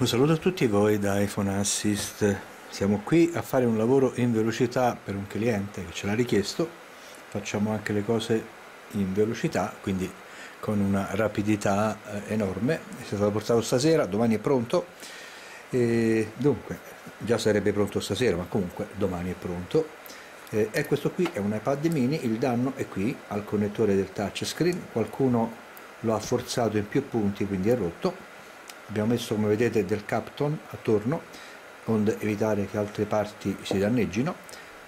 Un saluto a tutti voi da iPhone Assist. Siamo qui a fare un lavoro in velocità per un cliente che ce l'ha richiesto. Facciamo anche le cose in velocità, quindi con una rapidità eh, enorme. È stato portato stasera, domani è pronto. E dunque, già sarebbe pronto stasera, ma comunque domani è pronto. E questo qui è un iPad mini, il danno è qui al connettore del touchscreen. Qualcuno lo ha forzato in più punti, quindi è rotto abbiamo messo come vedete del Capton attorno onde evitare che altre parti si danneggino.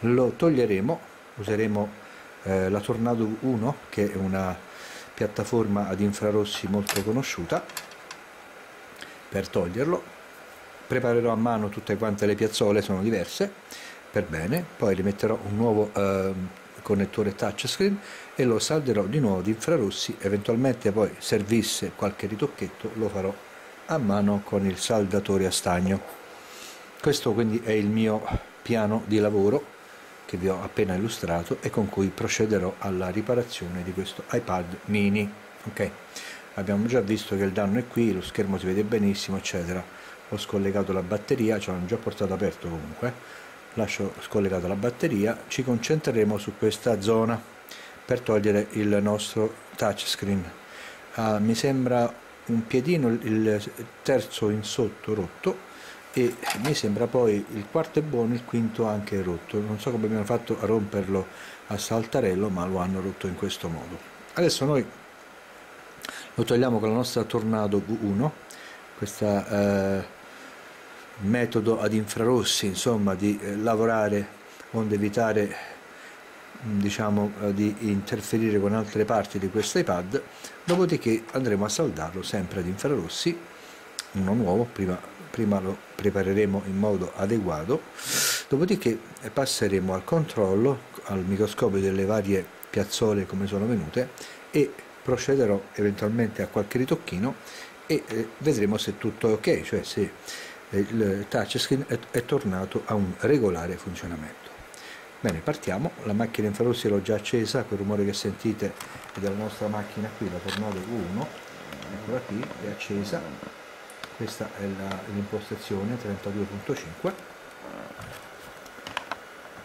Lo toglieremo useremo eh, la Tornado 1 che è una piattaforma ad infrarossi molto conosciuta. Per toglierlo preparerò a mano tutte quante le piazzole sono diverse per bene. Poi rimetterò un nuovo eh, connettore touchscreen e lo salderò di nuovo di infrarossi. Eventualmente poi servisse qualche ritocchetto lo farò a mano con il saldatore a stagno. Questo quindi è il mio piano di lavoro che vi ho appena illustrato e con cui procederò alla riparazione di questo iPad mini. Ok, abbiamo già visto che il danno è qui, lo schermo si vede benissimo, eccetera. Ho scollegato la batteria, ce l'hanno già portato aperto comunque. Lascio scollegata la batteria, ci concentreremo su questa zona per togliere il nostro touchscreen. Ah, mi sembra un piedino il terzo in sotto rotto e mi sembra poi il quarto è buono il quinto anche rotto. Non so come abbiamo fatto a romperlo a saltarello ma lo hanno rotto in questo modo. Adesso noi lo togliamo con la nostra tornado V1 questo eh, metodo ad infrarossi insomma di eh, lavorare onde evitare diciamo eh, di interferire con altre parti di questo iPad dopodiché andremo a saldarlo sempre ad infrarossi uno nuovo prima, prima lo prepareremo in modo adeguato dopodiché passeremo al controllo al microscopio delle varie piazzole come sono venute e procederò eventualmente a qualche ritocchino e eh, vedremo se tutto è ok cioè se il touchscreen è tornato a un regolare funzionamento Bene, partiamo, la macchina infrarossi l'ho già accesa, quel rumore che sentite è della nostra macchina qui, la Tornado 1, eccola qui, è accesa, questa è l'impostazione 32.5.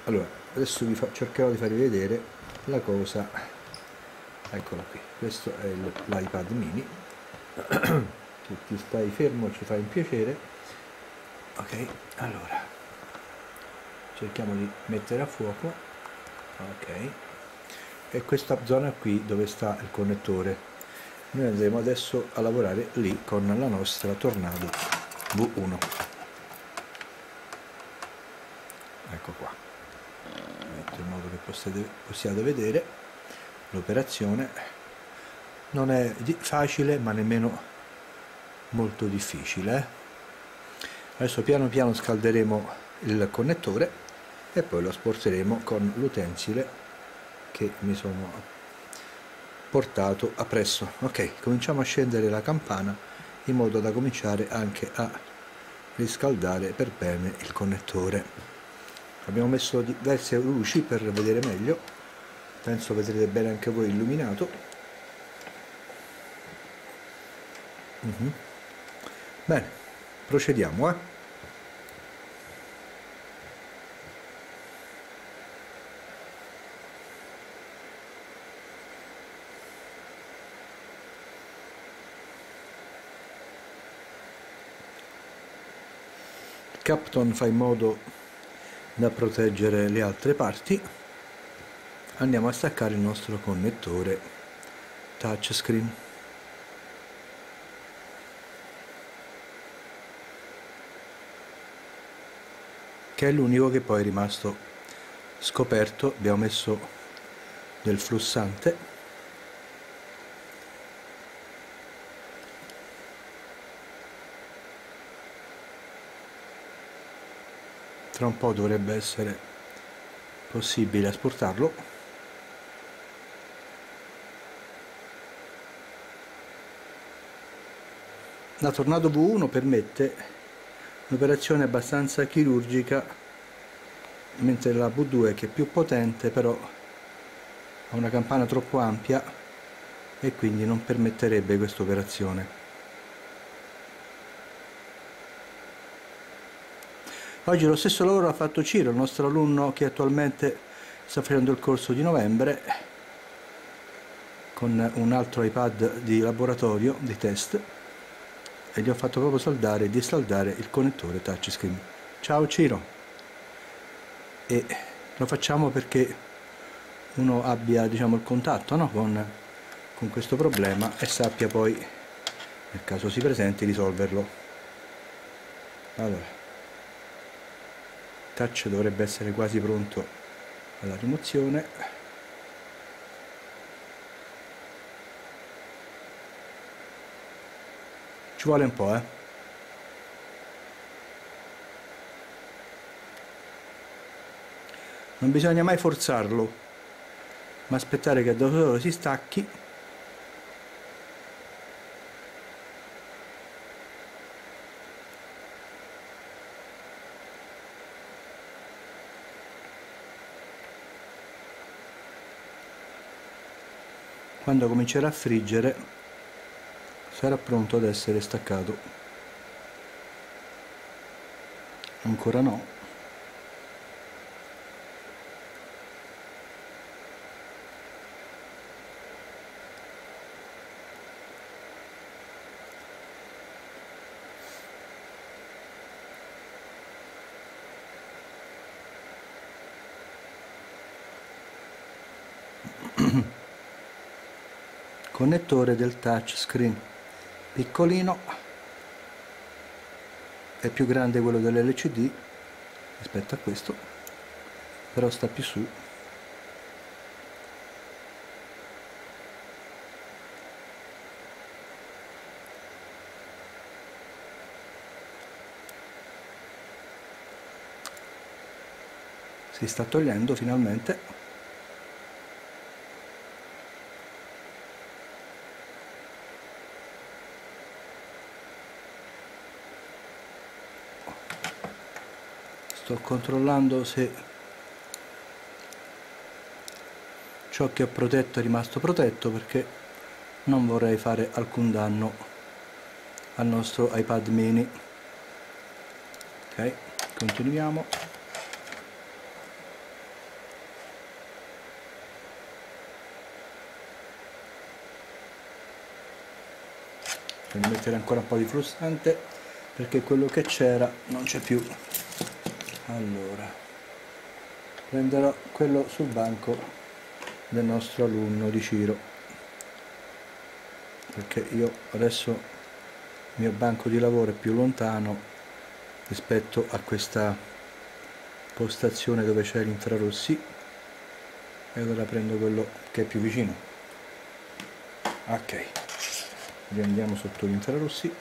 Allora, adesso vi fa, cercherò di farvi vedere la cosa, eccola qui, questo è l'iPad mini, se ti stai fermo ci fa un piacere, ok, allora cerchiamo di mettere a fuoco. Ok. E questa zona qui dove sta il connettore. Noi andremo adesso a lavorare lì con la nostra tornado V1 ecco qua. Metto in modo che possiate, possiate vedere. L'operazione non è facile ma nemmeno molto difficile eh. adesso piano piano scalderemo il connettore e poi lo sporseremo con l'utensile che mi sono portato appresso ok cominciamo a scendere la campana in modo da cominciare anche a riscaldare per bene il connettore abbiamo messo diverse luci per vedere meglio penso vedrete bene anche voi illuminato uh mhm. -huh. bene procediamo eh Capton fa in modo da proteggere le altre parti. Andiamo a staccare il nostro connettore touchscreen. Che è l'unico che poi è rimasto scoperto. Abbiamo messo del flussante tra un po' dovrebbe essere possibile esportarlo. La Tornado V1 permette un'operazione abbastanza chirurgica mentre la V2 che è più potente però ha una campana troppo ampia e quindi non permetterebbe questa operazione Oggi lo stesso lavoro l'ha fatto Ciro, il nostro alunno che attualmente sta facendo il corso di novembre con un altro iPad di laboratorio, di test e gli ho fatto proprio saldare e dissaldare il connettore touchscreen. Ciao Ciro! E lo facciamo perché uno abbia diciamo, il contatto no? con, con questo problema e sappia poi, nel caso si presenti, risolverlo. Allora, touch dovrebbe essere quasi pronto alla rimozione. Ci vuole un po' eh. Non bisogna mai forzarlo ma aspettare che da solo si stacchi quando comincerà a friggere sarà pronto ad essere staccato. Ancora no connettore del touchscreen piccolino. È più grande quello dell'LCD rispetto a questo però sta più su. Si sta togliendo finalmente sto controllando se ciò che ho protetto è rimasto protetto perché non vorrei fare alcun danno al nostro iPad mini. Ok continuiamo. Devo mettere ancora un po' di flussante perché quello che c'era non c'è più allora prenderò quello sul banco del nostro alunno di Ciro. Perché io adesso il mio banco di lavoro è più lontano rispetto a questa postazione dove c'è l'infrarossi e allora prendo quello che è più vicino. Ok riandiamo sotto l'infrarossi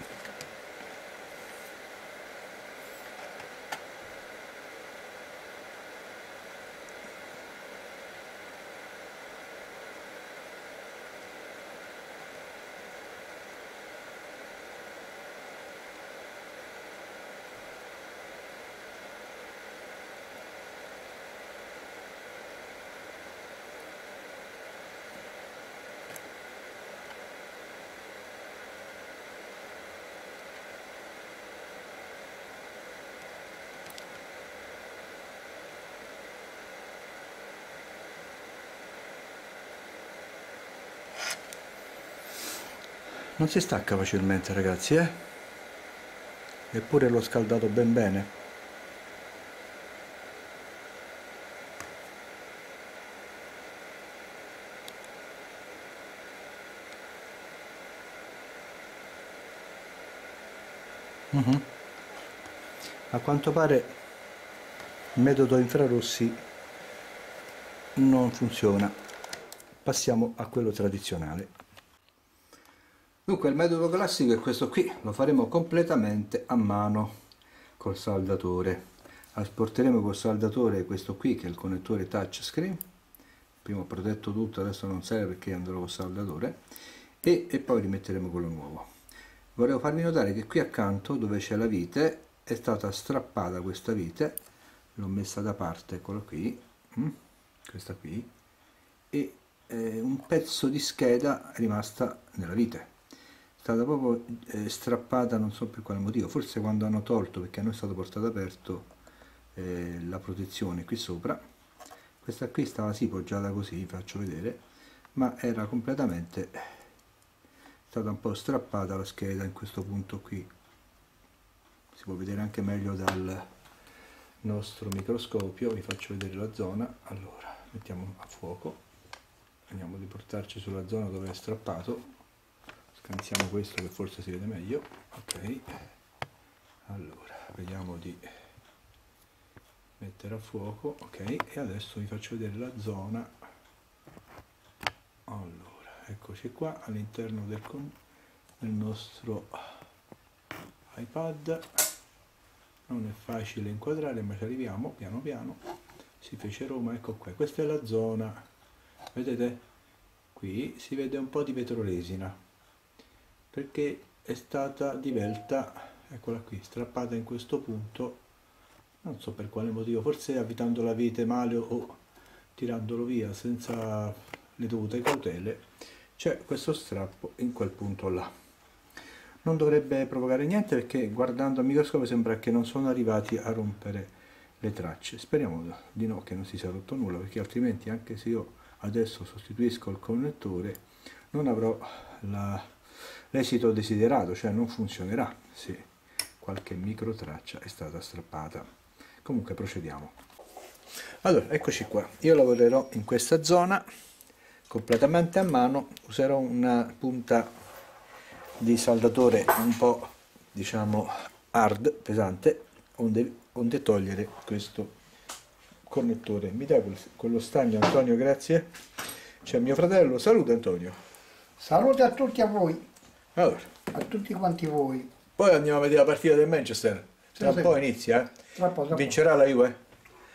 non si stacca facilmente ragazzi eh eppure l'ho scaldato ben bene uh mhm. -huh. a quanto pare il metodo infrarossi non funziona passiamo a quello tradizionale Dunque il metodo classico è questo qui, lo faremo completamente a mano col saldatore. Asporteremo col saldatore questo qui che è il connettore touchscreen, prima ho protetto tutto, adesso non serve perché andrò col saldatore, e, e poi rimetteremo quello nuovo. Volevo farvi notare che qui accanto dove c'è la vite è stata strappata questa vite, l'ho messa da parte, eccola qui, hm? questa qui, e eh, un pezzo di scheda è rimasta nella vite stata proprio eh, strappata non so per quale motivo forse quando hanno tolto perché a noi è stato portato aperto eh, la protezione qui sopra. Questa qui stava sì poggiata così vi faccio vedere ma era completamente stata un po' strappata la scheda in questo punto qui. Si può vedere anche meglio dal nostro microscopio vi faccio vedere la zona. Allora mettiamo a fuoco. Andiamo a riportarci sulla zona dove è strappato scansiamo questo che forse si vede meglio. Ok. Allora vediamo di mettere a fuoco. Ok. E adesso vi faccio vedere la zona. Allora eccoci qua all'interno del, del nostro iPad. Non è facile inquadrare ma ci arriviamo piano piano. Si fece Roma ecco qua. Questa è la zona. Vedete? Qui si vede un po' di petroresina perché è stata divelta eccola qui strappata in questo punto non so per quale motivo forse avvitando la vite male o tirandolo via senza le dovute cautele c'è questo strappo in quel punto là. Non dovrebbe provocare niente perché guardando al microscopio sembra che non sono arrivati a rompere le tracce. Speriamo di no che non si sia rotto nulla perché altrimenti anche se io adesso sostituisco il connettore non avrò la l'esito desiderato, cioè non funzionerà se qualche micro traccia è stata strappata. Comunque procediamo. Allora, eccoci qua. Io lavorerò in questa zona completamente a mano, userò una punta di saldatore un po' diciamo hard, pesante, onde, onde togliere questo connettore. Mi dai quello stagno Antonio, grazie. C'è mio fratello, saluta Antonio. Salute a tutti a voi. Allora. A tutti quanti voi. Poi andiamo a vedere la partita del Manchester. Tra un po' inizia, eh? Tra po', tra Vincerà la Juve?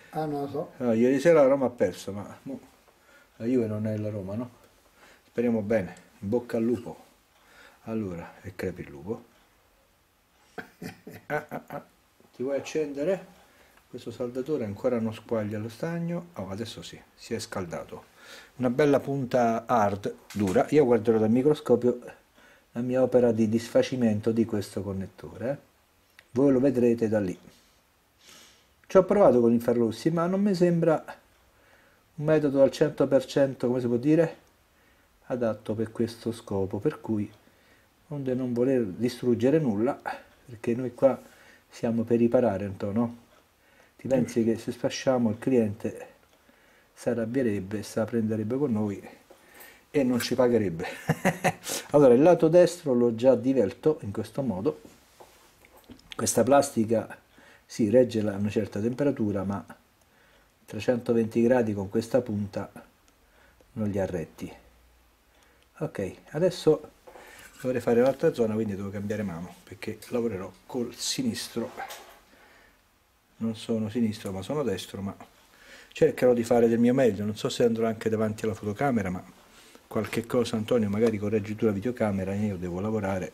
Ah, non lo so. No, ieri sera la Roma ha perso, ma la Juve non è la Roma, no? Speriamo bene. In bocca al lupo. Allora, e crepi il lupo. Ah, ah, ah. Ti vuoi accendere? Questo saldatore ancora non squaglia lo stagno. Oh, adesso sì, si è scaldato. Una bella punta hard, dura. Io guarderò dal microscopio la mia opera di disfacimento di questo connettore. Voi lo vedrete da lì. Ci ho provato con infrarossi, ma non mi sembra un metodo al 100%, come si può dire, adatto per questo scopo, per cui onde non voler distruggere nulla, perché noi qua siamo per riparare, Antonio. Ti pensi che se sfasciamo il cliente si arrabbierebbe, si prenderebbe con noi e non ci pagherebbe. allora il lato destro l'ho già divelto in questo modo. Questa plastica si regge a una certa temperatura ma 320 gradi con questa punta non li arretti. Ok, adesso dovrei fare l'altra zona quindi devo cambiare mano perché lavorerò col sinistro. Non sono sinistro ma sono destro ma cercherò di fare del mio meglio, non so se andrò anche davanti alla fotocamera ma qualche cosa Antonio magari correggi tu la videocamera io devo lavorare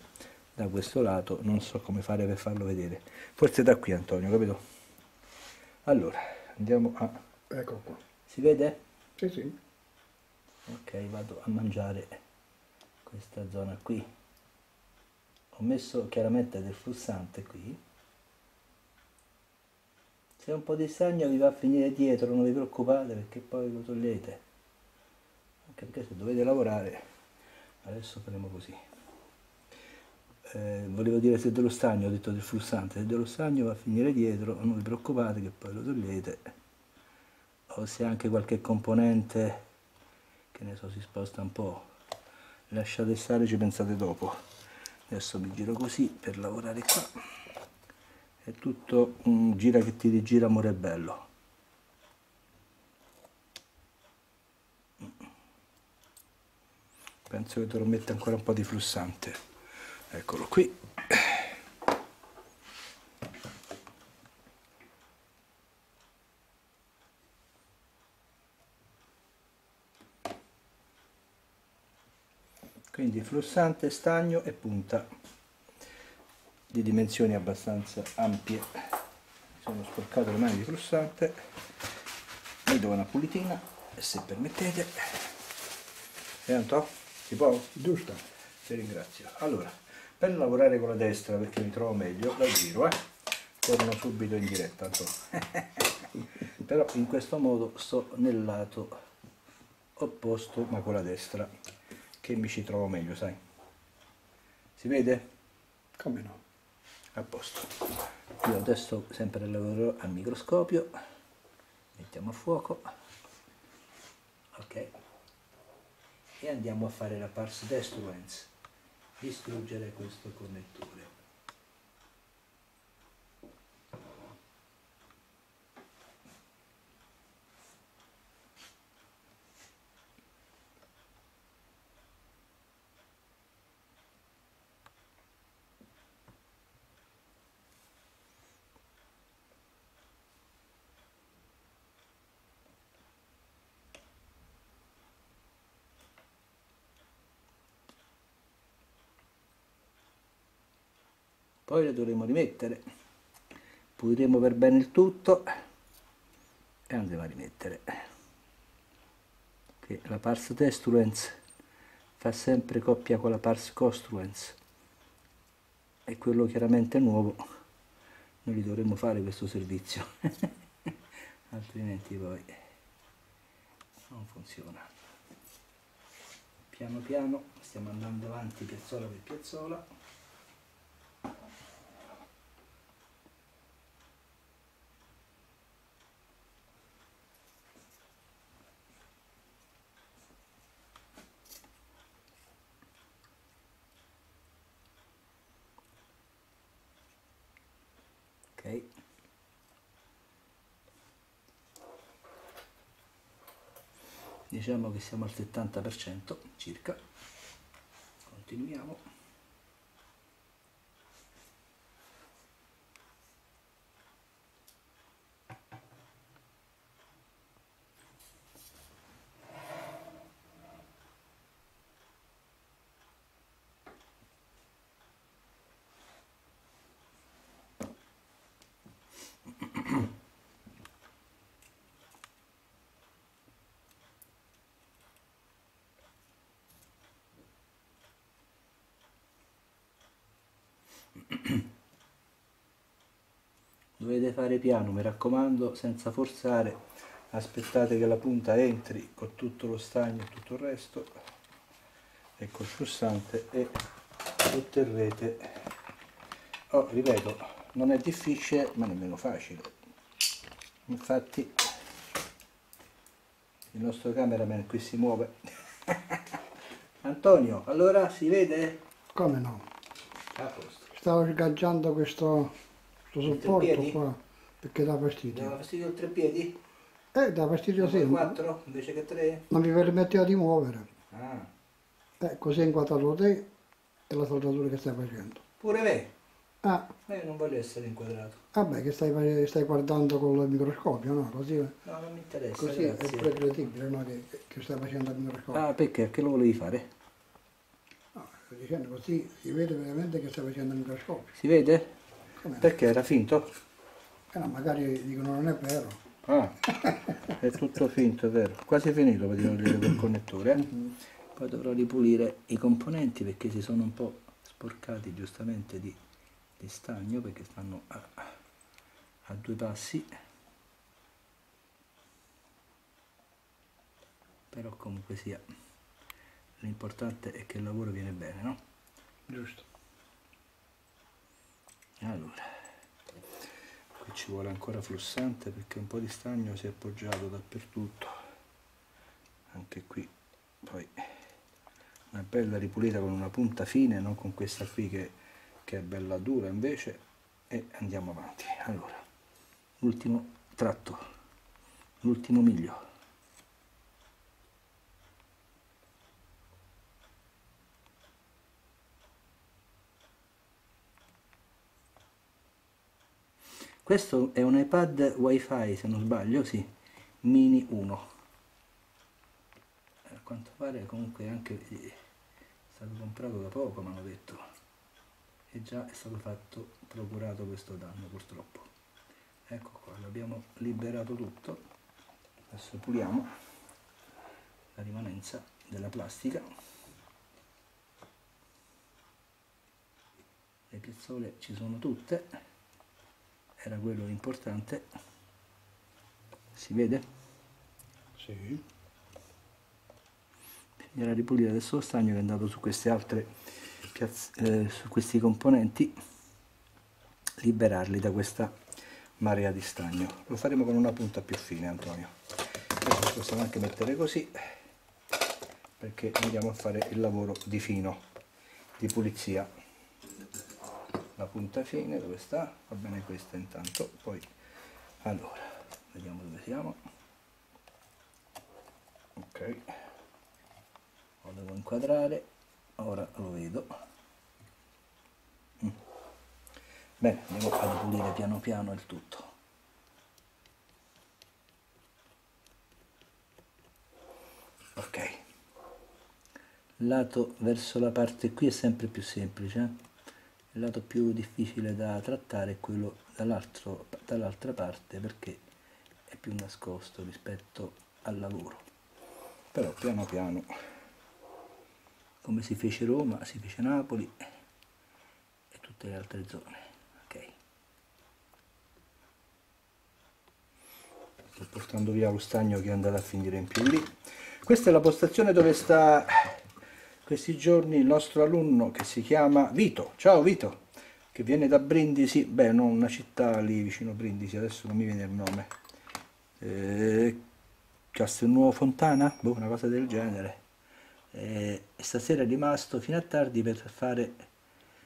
da questo lato non so come fare per farlo vedere. Forse da qui Antonio capito? Allora andiamo a ecco qua. Si vede? sì sì. Ok vado a mangiare questa zona qui. Ho messo chiaramente del flussante qui. Se un po' di stagno vi va a finire dietro non vi preoccupate perché poi lo togliete anche perché se dovete lavorare adesso faremo così. Eh, volevo dire se dello stagno ho detto del flussante se dello stagno va a finire dietro non vi preoccupate che poi lo togliete. O se anche qualche componente che ne so si sposta un po' lasciate stare ci pensate dopo. Adesso mi giro così per lavorare qua. È tutto un gira che ti rigira amore bello penso che dovrò mettere ancora un po' di flussante eccolo qui. Quindi flussante, stagno e punta. Di dimensioni abbastanza ampie. Sono sporcato le mani di flussante mi do una pulitina e se permettete. E Anto? Si può? Giusto. Ti ringrazio. Allora, per lavorare con la destra, perché mi trovo meglio, la giro, eh? torno subito in diretta però in questo modo sto nel lato opposto ma con la destra che mi ci trovo meglio sai si vede? Come no? a posto io adesso sempre lavorerò al microscopio mettiamo a fuoco ok e andiamo a fare la pars destruens. Distruggere questo connettore poi le dovremo rimettere. Puliremo per bene il tutto e andremo a rimettere. Che la pars destruens fa sempre coppia con la pars costruens. E quello chiaramente nuovo noi gli dovremmo fare questo servizio. Altrimenti poi non funziona. Piano piano stiamo andando avanti piazzola per piazzola ok diciamo che siamo al 70% circa. Continuiamo dovete fare piano mi raccomando senza forzare. Aspettate che la punta entri con tutto lo stagno e tutto il resto. E col pulsante e otterrete. Oh, ripeto non è difficile ma nemmeno facile. Infatti il nostro cameraman qui si muove. Antonio allora si vede? Come no? a posto. Stavo sgaggiando questo, supporto treppiedi? qua perché dà Dava fastidio. fastidio il tre piedi? Eh, dà fastidio sì, ma 4 invece che 3? non mi permetteva di muovere. Ah, Eh, così hai inquadrato te e la saldatura che stai facendo. pure me. Ah, io non voglio essere inquadrato. vabbè, che stai, stai guardando con il microscopio, no? Così, No, non mi interessa. così è grazie. pure credibile, no? Che, che stai facendo al microscopio. Ah, perché? Che lo volevi fare? No, sto dicendo così si vede veramente che stai facendo al microscopio. Si vede? Come? Perché era finto? Eh no, magari dicono non è vero. Ah, è tutto finto, è vero. Quasi finito per togliere quel connettore. eh. Poi dovrò ripulire i componenti perché si sono un po' sporcati giustamente di, di stagno perché stanno a, a due passi. Però comunque sia, l'importante è che il lavoro viene bene, no? Giusto. Allora, qui ci vuole ancora flussante perché un po' di stagno si è appoggiato dappertutto. Anche qui, poi una bella ripulita con una punta fine, non con questa qui che, che è bella dura invece. E andiamo avanti. Allora, ultimo tratto, l'ultimo miglio. Questo è un iPad wifi se non sbaglio, sì, mini 1. A quanto pare comunque anche eh, è stato comprato da poco, mi hanno detto. E già è stato fatto, procurato questo danno purtroppo. Ecco qua, l'abbiamo liberato tutto. Adesso puliamo la rimanenza della plastica. Le piazzole ci sono tutte era quello importante si vede? Sì. bisognerà ripulire adesso lo stagno che è andato su queste altre piazze, eh, su questi componenti liberarli da questa marea di stagno lo faremo con una punta più fine Antonio adesso possiamo anche mettere così perché andiamo a fare il lavoro di fino di pulizia la punta fine dove sta? Va bene questa intanto poi allora vediamo dove siamo. Ok. Lo devo inquadrare ora lo vedo. Mm. bene andiamo a pulire piano piano il tutto. Ok. Lato verso la parte qui è sempre più semplice eh? Il lato più difficile da trattare è quello dall'altra parte perché è più nascosto rispetto al lavoro. Però piano piano come si fece Roma si fece Napoli e tutte le altre zone ok? Sto portando via lo stagno che è andato a finire in più lì questa è la postazione dove sta questi giorni il nostro alunno che si chiama Vito. Ciao Vito, che viene da Brindisi, beh, non una città lì vicino a Brindisi, adesso non mi viene il nome. Eh, Castelnuovo Fontana? Boh, una cosa del genere. Eh, stasera è rimasto fino a tardi per fare...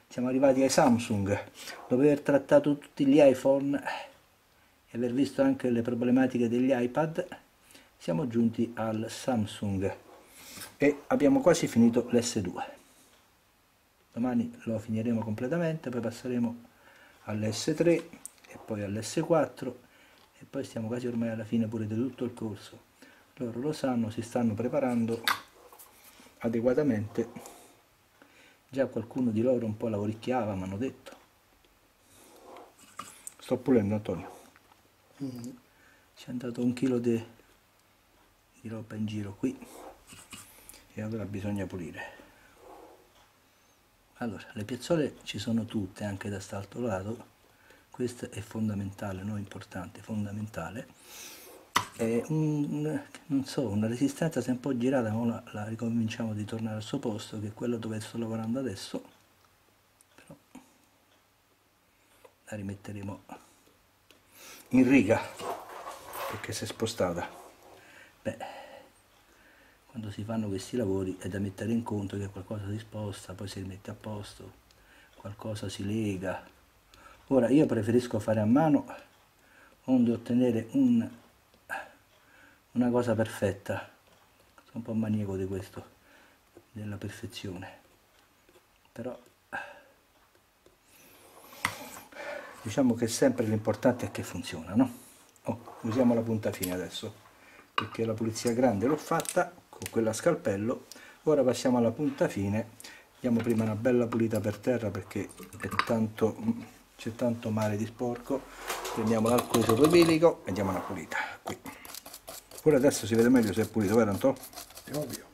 Siamo arrivati ai Samsung, dopo aver trattato tutti gli iPhone e aver visto anche le problematiche degli iPad, siamo giunti al Samsung e abbiamo quasi finito l'S2 domani lo finiremo completamente poi passeremo all'S3 e poi all'S4 e poi stiamo quasi ormai alla fine pure di tutto il corso. Loro lo sanno, si stanno preparando adeguatamente. Già qualcuno di loro un po' lavoricchiava mi hanno detto. Sto pulendo Antonio. Mm. ci è andato un chilo di roba in giro qui e allora bisogna pulire. Allora le piazzole ci sono tutte anche da quest'altro lato. Questo è fondamentale non importante fondamentale. È un, non so una resistenza si è un po' girata ma la, la ricominciamo di tornare al suo posto che è quello dove sto lavorando adesso. Però la rimetteremo in riga perché si è spostata. Beh quando si fanno questi lavori è da mettere in conto che qualcosa si sposta, poi si rimette a posto, qualcosa si lega. Ora io preferisco fare a mano onde ottenere un, una cosa perfetta. Sono un po' maniaco di questo, della perfezione. Però diciamo che sempre l'importante è che funziona, no? Oh, usiamo la punta fine adesso, perché la pulizia grande l'ho fatta, con quella scalpello. Ora passiamo alla punta fine. Diamo prima una bella pulita per terra perché c'è tanto mare di sporco. Prendiamo l'alcol isopropilico e diamo una pulita qui. Pure adesso si vede meglio se è pulito vero Antò? è ovvio.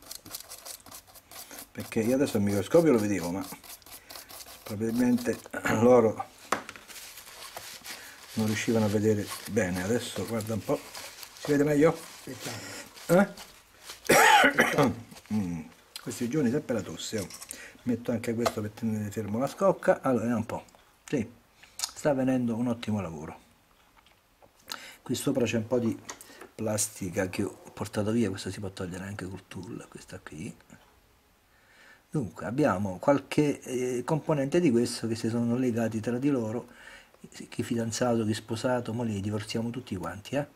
Perché io adesso al microscopio lo vedevo ma probabilmente loro non riuscivano a vedere bene. Adesso guarda un po' si vede meglio? Eh? questi giorni sempre la tosse oh. metto anche questo per tenere fermo la scocca. Allora un po' sì, sta venendo un ottimo lavoro. Qui sopra c'è un po' di plastica che ho portato via questa si può togliere anche col tool questa qui. Dunque abbiamo qualche eh, componente di questo che si sono legati tra di loro chi fidanzato, chi sposato, ma li divorziamo tutti quanti eh?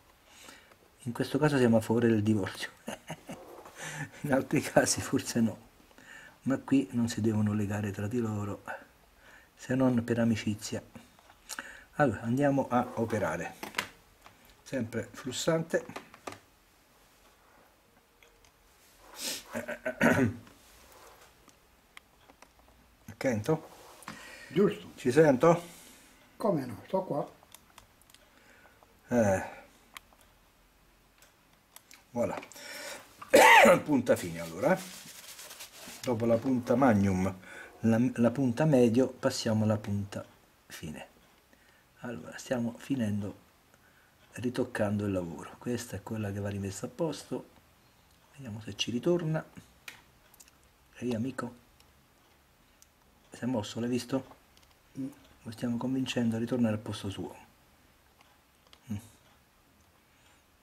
in questo caso siamo a favore del divorzio in altri casi forse no, ma qui non si devono legare tra di loro se non per amicizia. Allora andiamo a operare, sempre flussante. Ok, Ento? Giusto. Ci sento? Come no, sto qua. Eh. Voilà punta fine allora. Dopo la punta magnum la, la punta medio passiamo alla punta fine. Allora stiamo finendo ritoccando il lavoro. Questa è quella che va rimessa a posto. Vediamo se ci ritorna. Ehi amico. Si è mosso l'hai visto? Lo stiamo convincendo a ritornare al posto suo. Mm.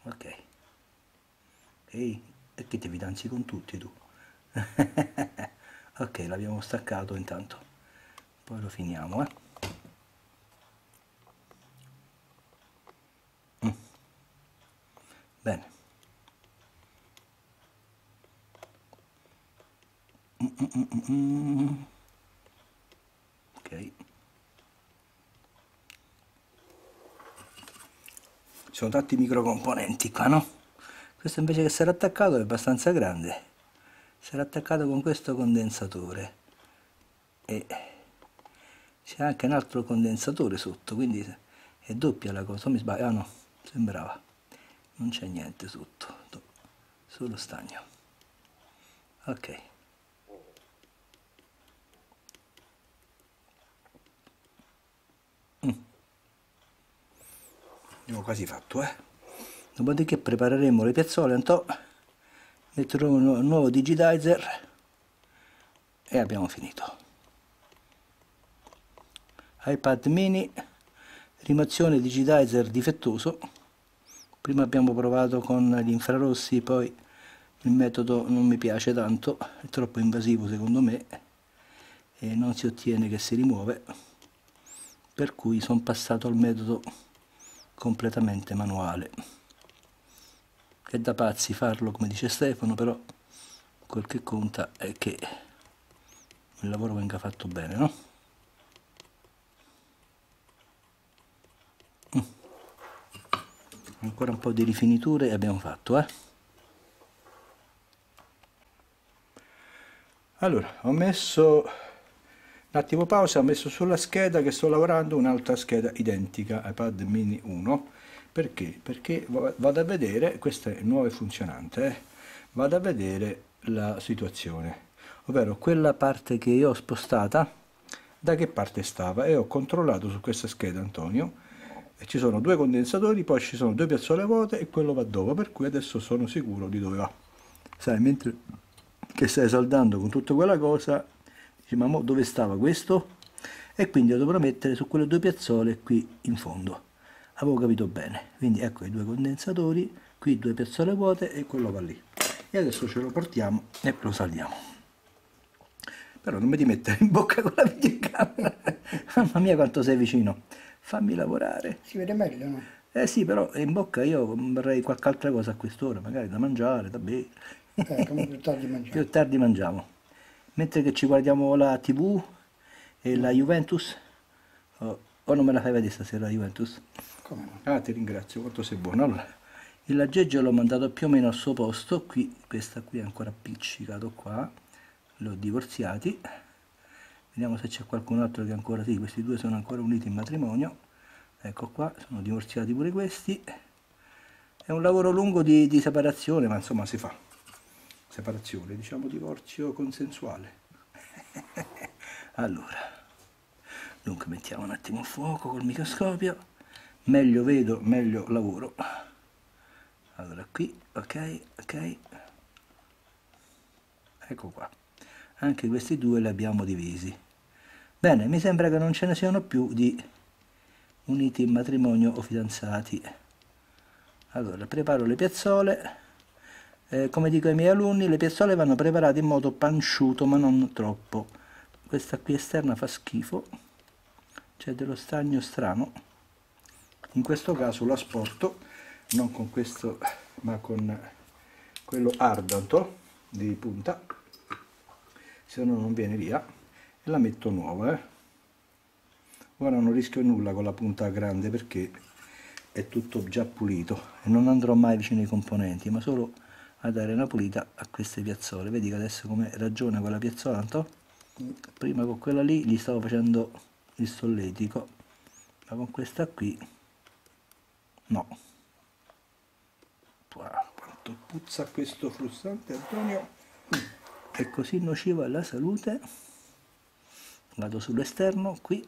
ok. Ehi e che ti fidanzi con tutti tu ok l'abbiamo staccato intanto poi lo finiamo eh Bene. Ok. Ci sono tanti microcomponenti qua, no? Questo invece che essere attaccato è abbastanza grande. Sarà attaccato con questo condensatore. E c'è anche un altro condensatore sotto, quindi è doppia la cosa. Mi sbaglio? Ah no, sembrava non c'è niente sotto solo stagno ok mm. abbiamo quasi fatto eh dopodiché prepareremo le piazzole Antò metterò un nuovo digitizer e abbiamo finito. iPad mini rimozione digitizer difettoso. Prima abbiamo provato con gli infrarossi poi il metodo non mi piace tanto è troppo invasivo secondo me e non si ottiene che si rimuove per cui sono passato al metodo completamente manuale è da pazzi farlo come dice Stefano però quel che conta è che il lavoro venga fatto bene no? ancora un po' di rifiniture e abbiamo fatto eh? allora ho messo un attimo pausa ho messo sulla scheda che sto lavorando un'altra scheda identica iPad mini 1 perché? perché vado a vedere questa è nuova e funzionante eh? vado a vedere la situazione ovvero quella parte che io ho spostata da che parte stava e ho controllato su questa scheda Antonio e ci sono due condensatori, poi ci sono due piazzole vuote e quello va dopo, per cui adesso sono sicuro di dove va. Sai, mentre che stai saldando con tutta quella cosa, dici ma dove stava questo? E quindi lo dovrò mettere su quelle due piazzole qui in fondo. Avevo capito bene, quindi ecco i due condensatori, qui due piazzole vuote e quello va lì. E adesso ce lo portiamo e lo saldiamo. Però non mi ti mettere in bocca con la videocamera. Mamma mia quanto sei vicino fammi lavorare. Si vede meglio, no? Eh sì, però in bocca io vorrei qualche altra cosa a quest'ora, magari da mangiare, da bere. Eh, più tardi mangiamo. più tardi mangiamo. Mentre che ci guardiamo la tv e la Juventus, o, non me la fai vedere stasera Juventus? Come? Ah, ti ringrazio, quanto sei buono. Allora, il laggeggio l'ho mandato più o meno al suo posto, qui, questa qui è ancora appiccicato qua, l'ho divorziati. Vediamo se c'è qualcun altro che ancora sì questi due sono ancora uniti in matrimonio. Ecco qua sono divorziati pure questi. È un lavoro lungo di, di separazione ma insomma si fa. Separazione diciamo divorzio consensuale. Allora dunque mettiamo un attimo a fuoco col microscopio meglio vedo meglio lavoro allora qui ok ok ecco qua anche questi due li abbiamo divisi Bene, mi sembra che non ce ne siano più di uniti in matrimonio o fidanzati. Allora, preparo le piazzole. Eh, come dico ai miei alunni, le piazzole vanno preparate in modo panciuto, ma non troppo. Questa qui esterna fa schifo. C'è dello stagno strano. In questo caso la sporto, non con questo, ma con quello ardanto di punta, se no non viene via e la metto nuova eh. ora non rischio nulla con la punta grande perché è tutto già pulito e non andrò mai vicino ai componenti ma solo a dare una pulita a queste piazzole vedi che adesso come ragiona quella piazzola prima con quella lì gli stavo facendo il solletico. Ma con questa qui no. Wow, quanto puzza questo frustante Antonio. È così nocivo alla salute. Vado sull'esterno qui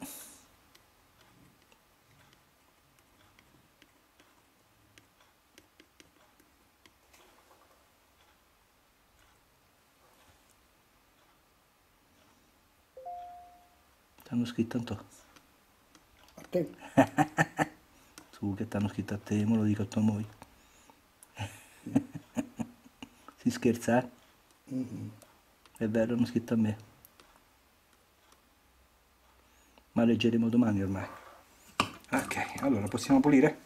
T'hanno scritto Anto? A te? Su che t'hanno scritto a te, me lo dico a tua moglie. si scherza, eh? Mm-hmm. È vero, hanno scritto a me. Ma leggeremo domani ormai. Ok, allora possiamo pulire?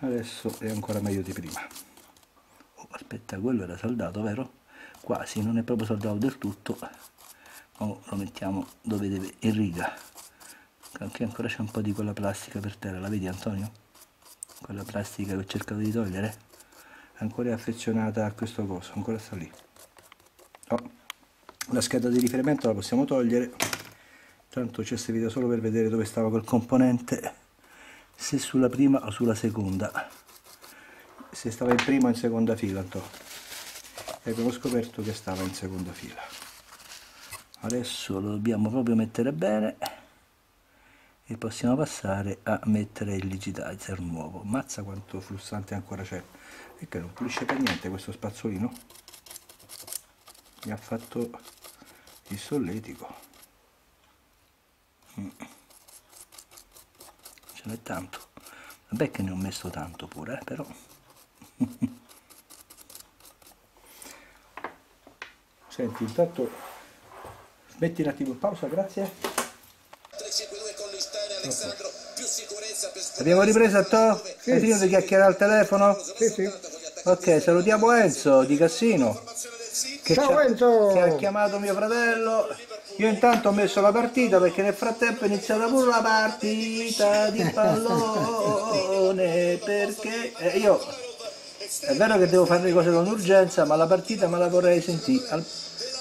Adesso è ancora meglio di prima. Oh, aspetta, quello era saldato, vero? Quasi, non è proprio saldato del tutto. Oh, lo mettiamo dove deve, in riga. Anche ancora c'è un po' di quella plastica per terra, la vedi Antonio? Quella plastica che ho cercato di togliere ancora è affezionata a questo coso, ancora sta lì. Oh, la scheda di riferimento la possiamo togliere, tanto c'è servita solo per vedere dove stava quel componente, se sulla prima o sulla seconda, se stava in prima o in seconda fila, Antonio. Abbiamo scoperto che stava in seconda fila. Adesso lo dobbiamo proprio mettere bene e possiamo passare a mettere il digitizer nuovo. Mazza quanto flussante ancora c'è. E che non pulisce per niente questo spazzolino. Mi ha fatto il solletico. Mm. ce n'è tanto. Vabbè che ne ho messo tanto pure eh, però. Senti intanto metti un attimo in pausa grazie abbiamo ripreso a to? Sì. hai finito di chiacchierare al telefono? Sì, sì. Ok, salutiamo Enzo di Cassino. Che Ciao Enzo! Che ha chiamato mio fratello. Io intanto ho messo la partita perché nel frattempo è iniziata pure la partita di pallone perché eh, io è vero che devo fare le cose con urgenza ma la partita me la vorrei sentire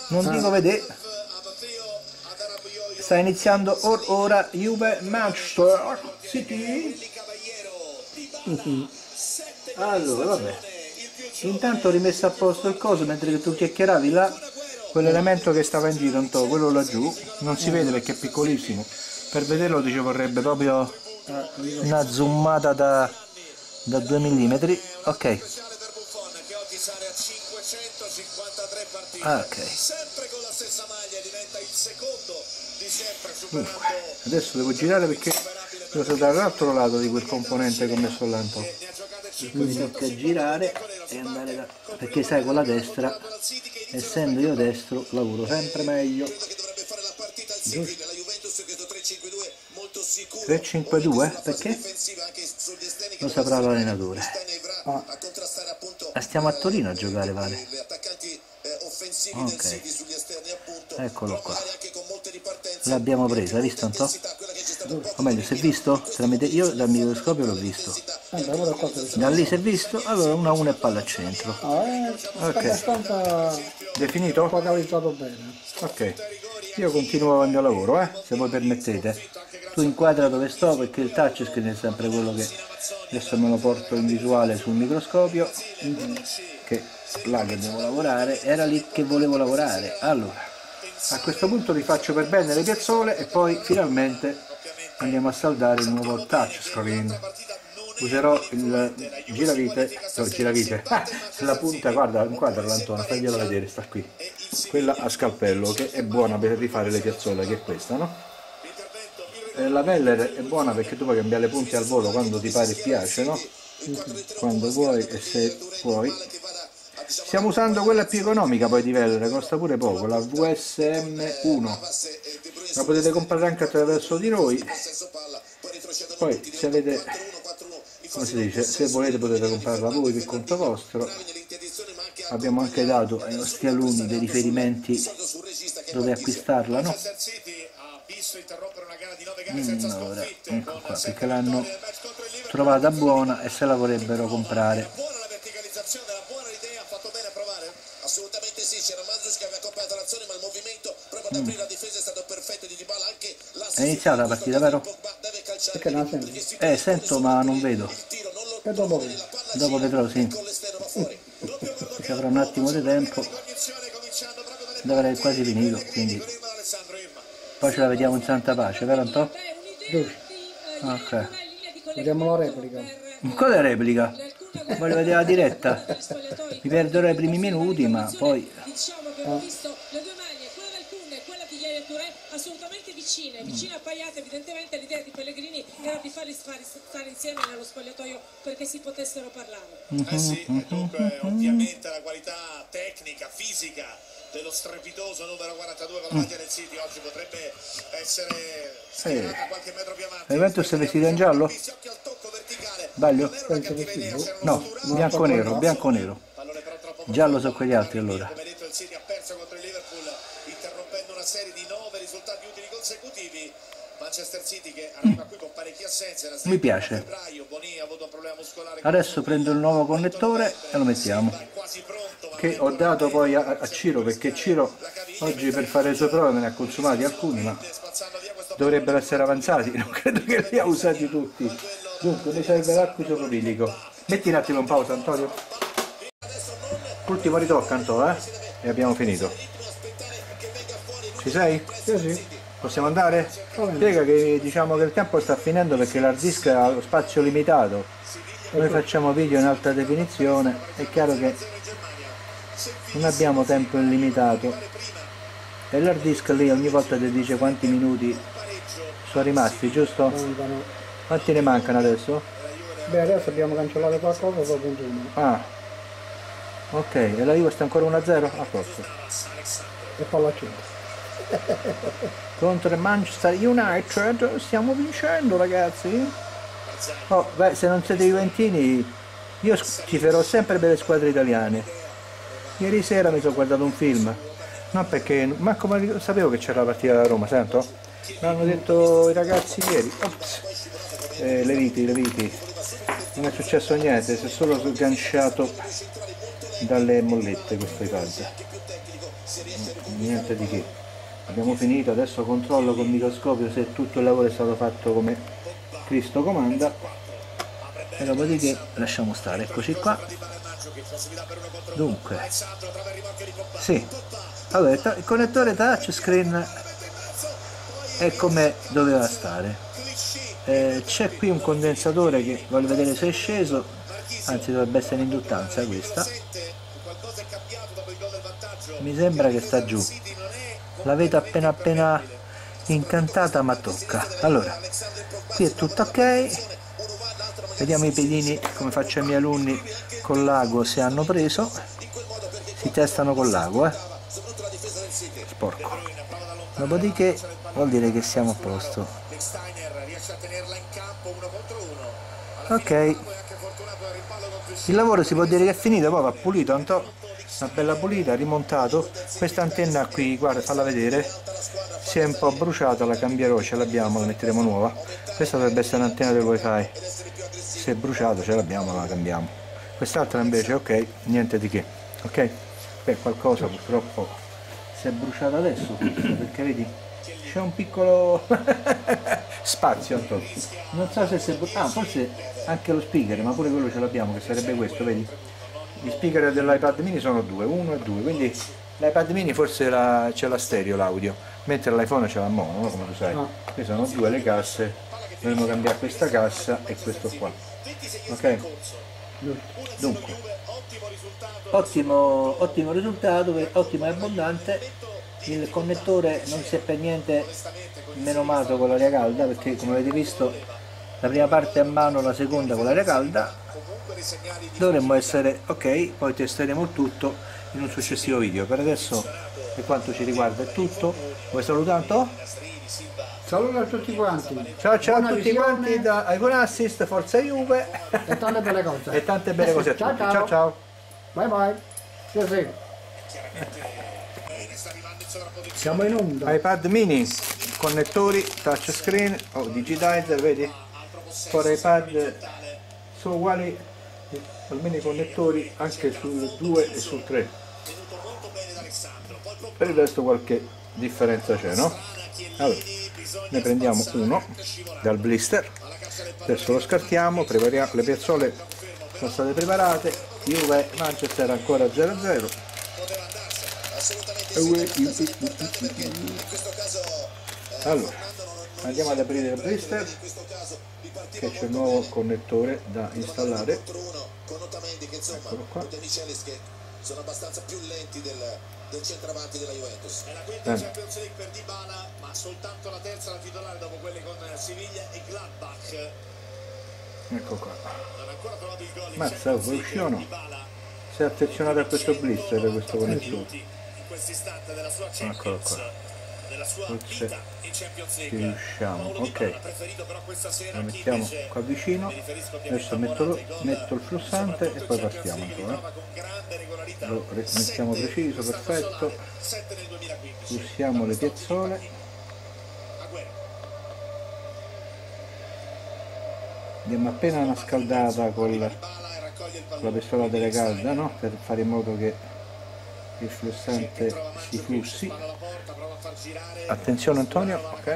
non ah. dico vedere sta iniziando or ora Juve Manchester City. Allora vabbè. Intanto ho rimesso a posto il coso mentre tu chiacchieravi là. Quell'elemento che stava in giro un po', quello laggiù. Non si vede perché è piccolissimo. Per vederlo dice vorrebbe proprio una zoomata da, da 2 mm ok. Ok Dunque, adesso devo girare perché devo stare dall'altro lato di quel componente che ho messo là un po' quindi tocca girare e andare da... perché sai con la destra essendo io destro lavoro sempre meglio. Giusto 3-5-2 perché? lo saprà l'allenatore. Ah. stiamo a Torino a giocare Vale? Ok. Eccolo qua l'abbiamo presa hai visto un po'? o meglio si è visto? Tramite... io dal microscopio l'ho visto da lì si è visto? allora 1 a 1 e palla al centro ah, è okay. abbastanza definito? focalizzato bene ok io continuo il mio lavoro eh, se voi permettete tu inquadra dove sto perché il touchscreen è sempre quello che adesso me lo porto in visuale sul microscopio che là che devo lavorare era lì che volevo lavorare allora a questo punto vi faccio per bene le piazzole e poi finalmente andiamo a saldare il nuovo touchscreen userò il giravite no, giravite la punta guarda inquadra l'Antona fagliela vedere sta qui quella a scalpello che è buona per rifare le piazzole che è questa no? Eh, la Veller è buona perché tu puoi cambiare le punte al volo quando ti pare e piace no? quando vuoi e se puoi Stiamo usando quella più economica poi di Veller, costa pure poco, la VSM1. La potete comprare anche attraverso di noi. Poi se avete, come si dice, se volete potete comprarla voi per conto vostro. Abbiamo anche dato ai nostri alunni dei riferimenti dove acquistarla, no? Mm, allora, ecco qua, perché l'hanno trovata buona e se la vorrebbero comprare. Mm. È iniziata la partita, vero? Perché non la senti? Eh, sento ma non vedo. E dopo. Dopo vedrò, sì. Ci avrà un attimo di tempo. Dovrei quasi finito, quindi. Poi ce la vediamo in santa pace, vero Anto? Giusto. Ok. Vediamo la replica. Quale replica? Voglio vedere la diretta. Mi perderò i primi minuti, ma poi... Ah. Vicino a Paiate evidentemente l'idea di Pellegrini era di farli stare, stare insieme nello spogliatoio perché si potessero parlare. Eh sì, e dunque ovviamente la qualità tecnica, fisica dello strepitoso numero 42 con la maglia del City oggi potrebbe essere schierata qualche metro più avanti. La Juventus è vestita in giallo? Occhio al tocco verticale. Sbaglio? C'erano No, bianco-nero, bianco-nero. Giallo sono quegli altri allora. Come detto il City ha perso contro il Liverpool interrompendo una serie di Manchester City che arriva qui con parecchie assenze. Mi piace. Adesso prendo il nuovo connettore e lo mettiamo. Che ho dato poi a, a Ciro perché Ciro oggi per fare le sue prove me ne ha consumati alcuni ma dovrebbero essere avanzati, non credo che li ha usati tutti. Dunque mi serve l'acqua isopropilico. Metti un attimo in pausa Antonio. Ultimo ritocco Antonio, eh? E abbiamo finito. Ci sei? Sì, sì. Possiamo andare? Spiega che diciamo che il tempo sta finendo perché l'hard disk ha lo spazio limitato. Noi facciamo video in alta definizione, è chiaro che non abbiamo tempo illimitato. E l'hard disk lì ogni volta ti dice quanti minuti sono rimasti, giusto? Mancano. Quanti ne mancano adesso? Beh, adesso abbiamo cancellato qualcosa dopo 21 Ah. Ok, e la Juve sta ancora 1-0? A posto. e poi la 5. Contro il Manchester United stiamo vincendo ragazzi. Oh, beh, se non siete Juventini, io tiferò sempre per le squadre italiane. Ieri sera mi sono guardato un film, non perché, ma come sapevo che c'era la partita da Roma, sento? L'hanno detto i ragazzi ieri. Ops. Eh, Leviti, Leviti. Non è successo niente, si è solo sganciato dalle mollette questo iPad. Niente di che. Abbiamo finito, adesso controllo col microscopio se tutto il lavoro è stato fatto come Cristo comanda e dopodiché lasciamo stare, eccoci qua. Dunque, sì, allora il connettore touchscreen è come doveva stare. Eh, c'è qui un condensatore che voglio vedere se è sceso, anzi dovrebbe essere in induttanza questa. Mi sembra che sta giù. La vedo appena appena incantata ma tocca. Allora, qui è tutto ok. Vediamo i pedini come faccio ai miei alunni con l'ago se hanno preso. Si testano con l'ago, eh. Sporco. Dopodiché vuol dire che siamo a posto. Ok. Il lavoro si può dire che è finito, poi va pulito, Anto. Una bella pulita, rimontato. Questa antenna qui, guarda, falla vedere. Si è un po' bruciata, la cambierò, ce l'abbiamo, la metteremo nuova. Questa dovrebbe essere un'antenna del wifi. Se è bruciato ce l'abbiamo, la cambiamo. Quest'altra invece, ok, niente di che. Ok? Beh, qualcosa purtroppo si è bruciata adesso, perché vedi, c'è un piccolo spazio Antonio. Non so se si è bruciato. Ah, forse anche lo speaker, ma pure quello ce l'abbiamo, che sarebbe questo, vedi? Gli speaker dell'iPad mini sono due, uno e due, quindi l'iPad mini forse la- c'è la stereo l'audio, mentre l'iPhone c'è la mono, no? come tu sai. Qui sono due le casse, dovremmo cambiare questa cassa e questo qua. Ok? Dunque, ottimo, ottimo risultato, ottimo e abbondante. Il connettore non si è per niente menomato con l'aria calda perché come avete visto la prima parte a mano, la seconda con l'aria calda. Dovremmo essere ok, poi testeremo il tutto in un successivo video. Per adesso per quanto ci riguarda è tutto. Vuoi salutare? Saluto a tutti quanti. Ciao ciao Buona a tutti visione quanti da Icon Assist, Forza Juve E tante belle cose. e tante belle cose a Ciao, tutti. ciao. Ciao ciao. Bye bye. Sì, sì. Siamo in onda. iPad mini, connettori, touchscreen, oh, digitizer, vedi? For iPad sono uguali almeno i connettori anche sul 2 e sul 3. Per il resto qualche differenza c'è, no? Allora, ne prendiamo uno dal blister, adesso lo scartiamo, prepariamo, le piazzole sono state preparate, Juve Manchester ancora 0-0. Allora, andiamo ad aprire il blister che c'è il nuovo connettore da installare. Eccolo qua. sono abbastanza più lenti del, del centravanti della Juventus. È la quinta Eh. Champions League per Dybala, ma soltanto la terza la titolare dopo quelle con Siviglia e Gladbach. Ecco qua. Non ha ancora trovato il gol in Mazza, Champions vuoi League, uscire o no? Dybala, Sei affezionato a questo blister, questo connettore. minuti in questo istante della sua Eccolo Champions, qua. Della sua Forse vita in Champions League. riusciamo. Ok. Lo mettiamo qua vicino. Adesso metto, gol, metto il flussante e poi partiamo. Ancora. Lo mettiamo preciso, perfetto. solare, sette nel 2015. Usiamo le piazzole. Diamo appena una scaldata col, con la pistola delle calda, no? Per fare in modo che il flussante si flussi. Attenzione Antonio, ok.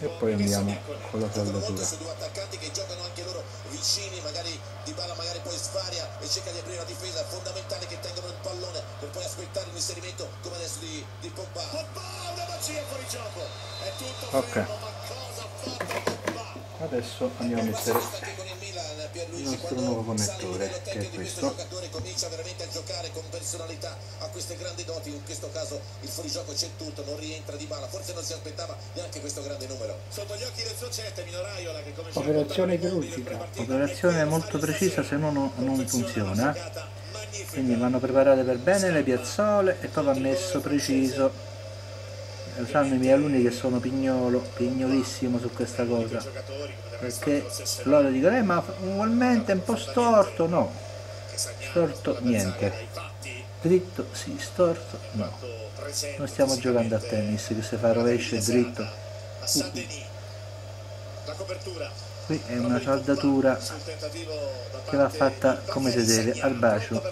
E poi di andiamo con la saldatura. due attaccanti che giocano anche loro vicini, magari Di Bala magari poi svaria e cerca di aprire la difesa, fondamentale che tengano il pallone per poi aspettare l'inserimento come adesso di, di Pogba. Pogba, una magia fuori gioco. È tutto Ok. fermo, ma cosa ha fatto Pogba? Adesso andiamo a mettere il nostro nuovo connettore, che è questo comincia veramente a giocare con personalità, ha queste grandi doti, in questo caso il fuorigioco c'è tutto, non rientra Di Bala, forse non si aspettava neanche questo grande numero. Sotto gli occhi del suo CET, Mino Raiola che come Operazione chirurgica. Operazione molto precisa, se no non, funziona. Quindi vanno preparate per bene le piazzole e poi va messo preciso. Sanno i miei alunni che sono pignolo, pignolissimo su questa cosa. Perché loro dicono, eh ma ugualmente è un po' storto, no. Storto niente. Dritto sì, storto no. Noi stiamo giocando a tennis, che se fa rovescio e dritto. Qui è una saldatura che va fatta come si deve, al bacio.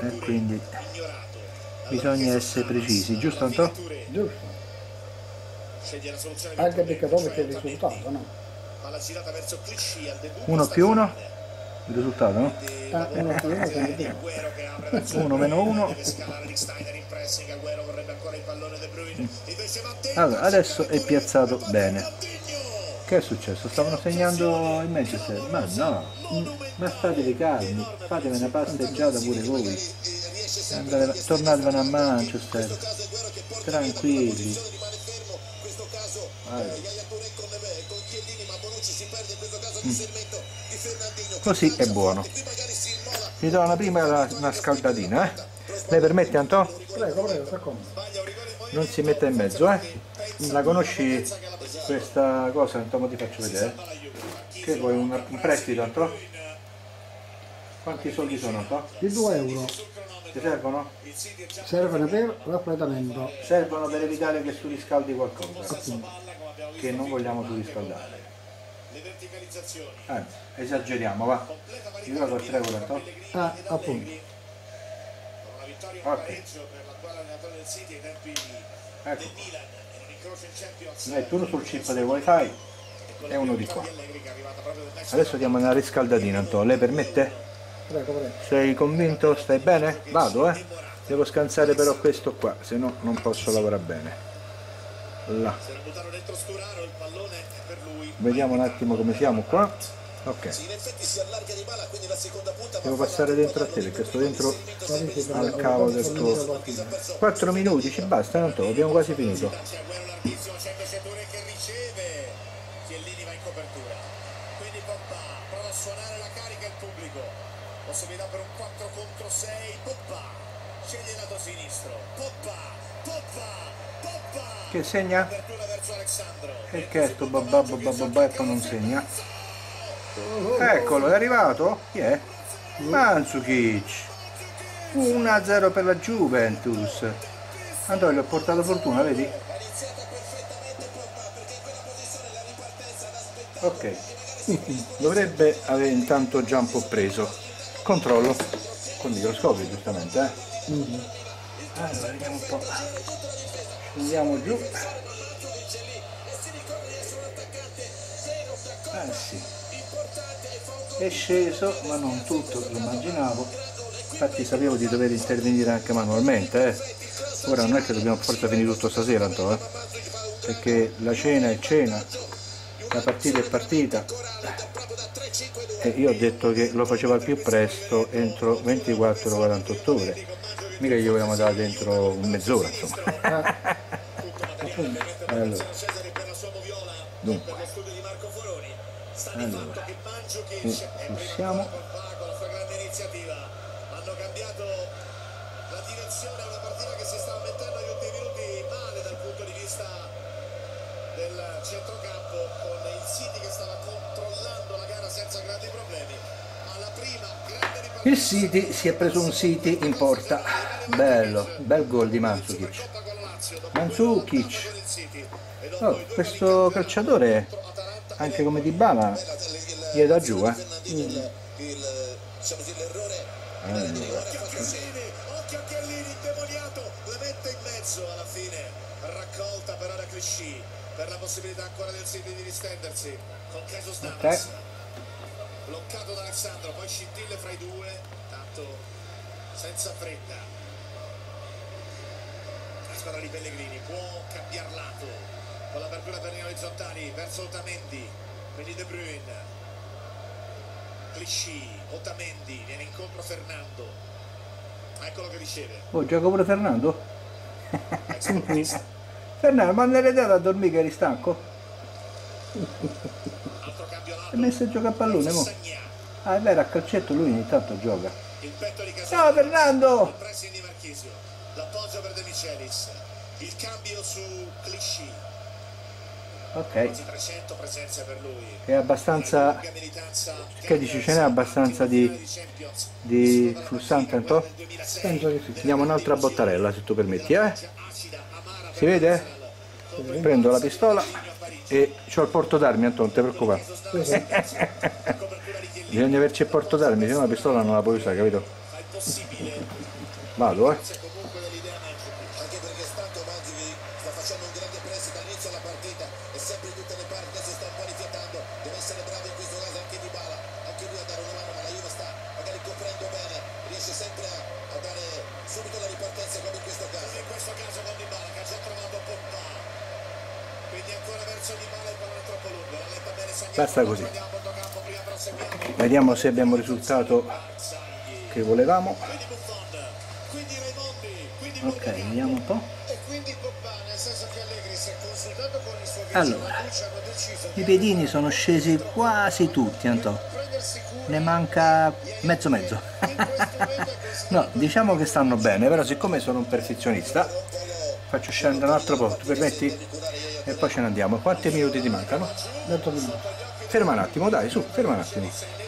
E quindi bisogna essere precisi, giusto? Touré Giusto. Anche perché c'è cioè il risultato, no? Palla girata verso Clichy al debutto Uno più uno, stagionale. il risultato, no? Quindi Ah, lavora uno più uno, anche quindi di due. Agüero che apre verso Uno De meno Bruyne, uno. deve scalare Rick Steiner in pressing Agüero vorrebbe ancora il pallone De Bruyne invece va dentro, Allora, adesso è piazzato bene. Che è successo? Stavano segnando il Manchester? Ma no, ma fatevi calmi, fatevi una passeggiata pure voi. Andate, tornatevene a Manchester, tranquilli. Vai. Così è buono. Mi do una prima una, scaldatina, eh? Lei permette Antò? Prego, prego, sta comodo. Non si mette in mezzo, eh? La conosci questa cosa? Antò, ti faccio vedere. Che vuoi un, un prestito Antò? Quanti soldi sono Antò? Di 2 euro Ti servono? servono per raffreddamento. Servono per evitare che surriscaldi qualcosa. Che non vogliamo surriscaldare. Le verticalizzazioni Anzi, esageriamo, va. Ti do per 3 euro Antò? Ah, appunto. con una vittoria e un pareggio per l'attuale allenatore del City ai tempi Ecco. del Milan in un incrocio in Champions Ne metti uno sul chip del wifi e uno di qua. è Adesso diamo una riscaldatina Antò. Lei permette? Prego, prego. Sei convinto? Stai bene? Vado, eh? Devo scansare però questo qua, se no non posso lavorare bene. Là. Vediamo un attimo come siamo qua. Ok. Devo passare dentro a te perché sto dentro al cavo del tuo... 4 minuti ci basta, tanto abbiamo quasi finito. c'è Agüero larghissimo c'è invece Touré che riceve Chiellini va in copertura quindi Pogba prova a suonare la carica il pubblico possibilità per un 4 contro 6 Pogba sceglie lato sinistro Pogba Pogba Che segna? E che sto babà babà e poi non segna? Eccolo, è arrivato? Chi è? Mandzukic 1-0 per la Juventus Antonio, ho portato fortuna, vedi? Ok, dovrebbe avere intanto già un po' preso. Controllo col microscopio, giustamente, eh? Allora, vediamo un po'. Andiamo giù. Eh sì. È sceso, ma non tutto, lo immaginavo. Infatti sapevo di dover intervenire anche manualmente, eh. Ora non è che dobbiamo forza finire tutto stasera, Anto, eh. Perché la cena è cena, la partita è partita. e io ho detto che lo faceva al più presto entro 24-48 ore mica gli volevamo dare dentro mezz'ora insomma allora dunque. Allora. Del centrocampo con il City che stava controllando la gara senza grandi problemi alla prima grande il City si è preso un City in porta. Bello bel gol di Mandzukic Dopo oh, questo calciatore anche come Di Bala gli è da giù eh il, il, così, l'errore Occhio a Chiesini, occhio a Chiellini indemoniato, la mette in mezzo alla fine, raccolta però da Clichy per la possibilità ancora del City di distendersi con Jesus Navas. Bloccato da Alessandro, poi scintille fra i due, tanto senza fretta. Squadra di Pellegrini può cambiare lato con l'apertura per linee orizzontali verso Otamendi, quindi De Bruyne. Clichy, Otamendi, viene incontro Fernando. Eccolo che riceve. oh gioca pure Fernando? Fernando ma non eri dato a dormire che eri stanco? Hai messo a giocare a pallone mo? Ah è vero a calcetto lui ogni tanto gioca Il petto di Caselli. ciao Fernando L'appoggio per De Michelis. Il cambio su Clichy. ok Quasi 300 presenze per lui. è abbastanza che dici ce n'è abbastanza di, di flussante un po'? Penso che sì. Diamo un'altra bottarella se tu permetti eh? Si vede? Prendo la pistola e c'ho il porto d'armi Antonio, non ti preoccupare. Bisogna averci il porto d'armi, se no la pistola non la puoi usare, capito? Vado, eh. Basta così. Vediamo se abbiamo il risultato che volevamo. Ok, vediamo un po'. Allora, I piedini sono scesi quasi tutti, cura Ne manca mezzo mezzo. no, diciamo che stanno bene, però siccome sono un perfezionista, faccio scendere un altro po', tu permetti? E poi ce ne andiamo. Quanti minuti ti mancano? Ferma un attimo, dai, su, ferma un attimo.